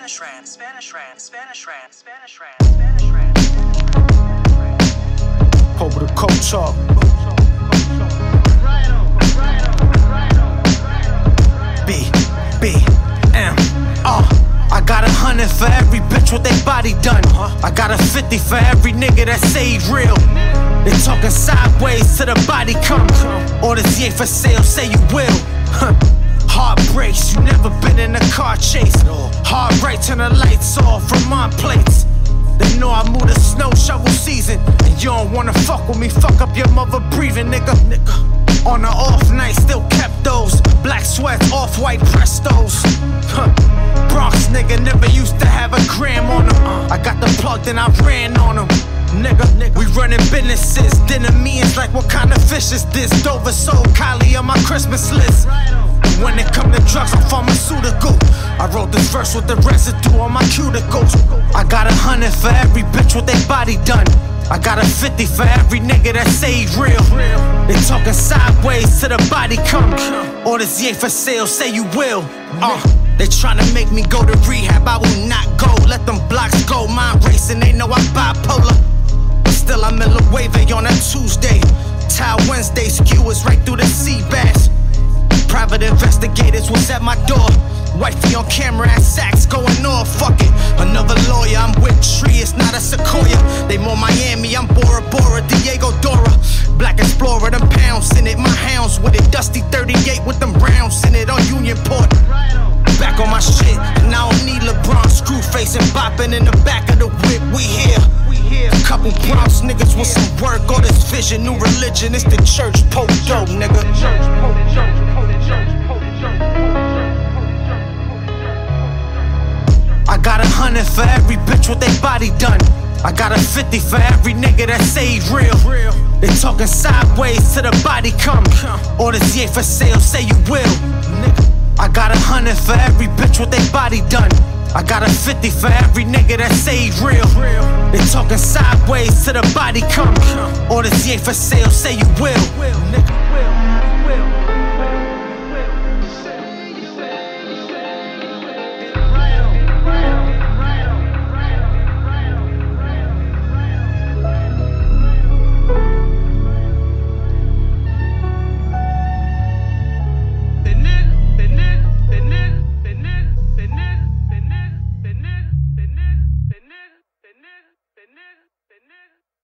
Spanish Ran, Spanish Ran, Spanish Ran, Spanish Ran, Spanish Ran. Over the coat talk. B, B, M, uh. Got a hundred for every bitch with they body done. I got a 50 for every nigga that say he real. They talking sideways to the body come. Orders yay for sale, say you will. Huh. Heartbreaks, you never been in a car chase. Hard right, turn the lights off from my plates. They know I move the snow shovel season. And you don't wanna fuck with me, fuck up your mother breathing, nigga. nigga. On the off night, still kept those. Black sweats, off white prestos. Huh. Bronx nigga never used to have a gram on him. I got the plug, then I ran on him. Nigga, nigga, we running businesses. Dinner meetings like what kind of fish is this? Dover sole Kylie on my Christmas list. When it come to drugs, I'm pharmaceutical. I wrote this verse with the residue on my cuticles. I got a hundred for every bitch with their body done. I got a 50 for every nigga that say he real. They talking sideways to the body come. Orders yay for sale, say you will. Uh, they tryna make me go to rehab, I will not go. Let them blocks go, mind racing, they know I'm bipolar. But still, I'm in La Wave on a Tuesday. Tile Wednesday, skewers right through the sea bass. Private investigators was at my door. Wifey on camera at Saks going off. Fuck it. Another lawyer, I'm with Tree, it's not a Sequoia. They more Miami, I'm Bora Bora, Diego Dora. Black Explorer, them pounds in it. My hounds with it. Dusty 38 with them rounds in it on Unionport. Back on my shit, and I don't need LeBron. Screw facing, bopping in the back of the whip. We here. Couple Bronx niggas with some work, all this vision, new religion. It's the church, Pope Dope, nigga. Got a hundred for every bitch with their body done. I got a 50 for every nigga that say he real. They talking sideways to the body come. Or Orders yay for sale, say you will. I got a hundred for every bitch with their body done. I got a 50 for every nigga that say he real. They talking sideways to the body come. Or Orders yay for sale, say you will.